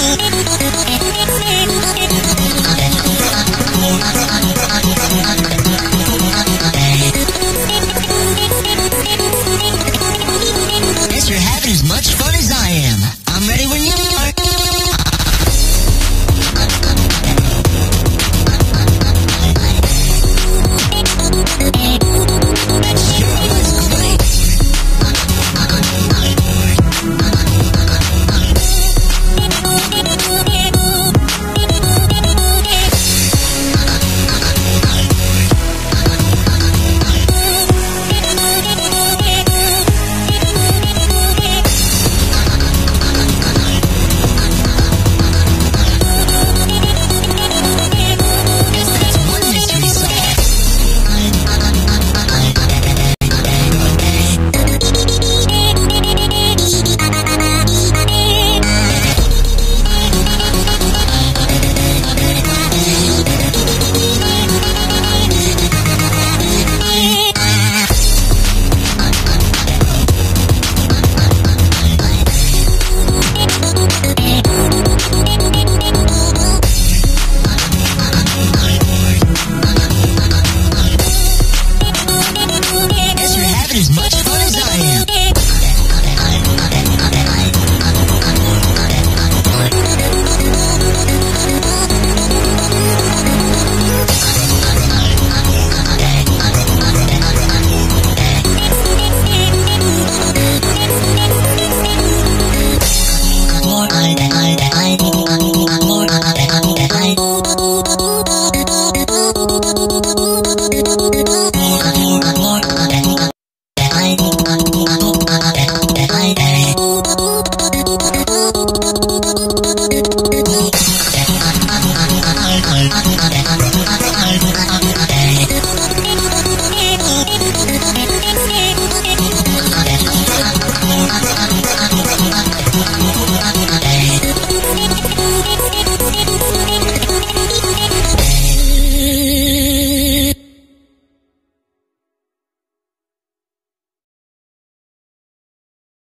You.